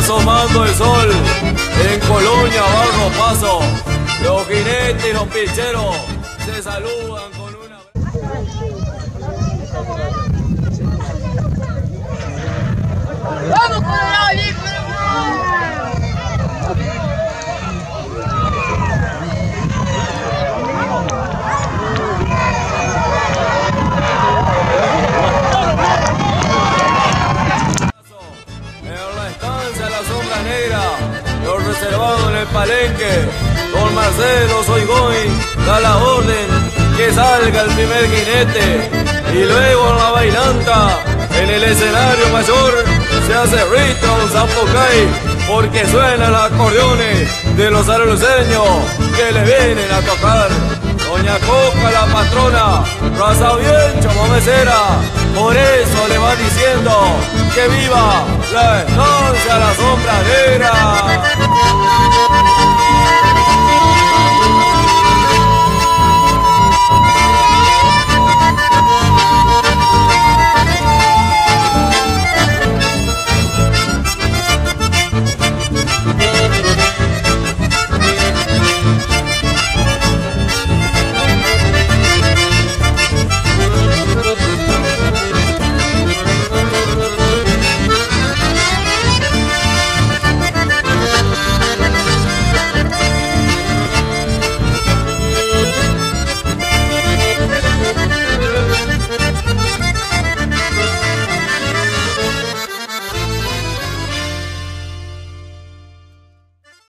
asomando el sol. En Colonia, Barro Paso, los jinetes y los pilcheros se saludan con una... Sombra Negra, lo reservado en el palenque, don Marcelo Soygoy da la orden que salga el primer jinete y luego en la bailanta, en el escenario mayor, se hace rito un zampocay porque suenan los acordeones de los arluceños que le vienen a tocar. Doña Coca la patrona, raza bien chamamecera, por eso le va diciendo que viva la estancia la sombra negra.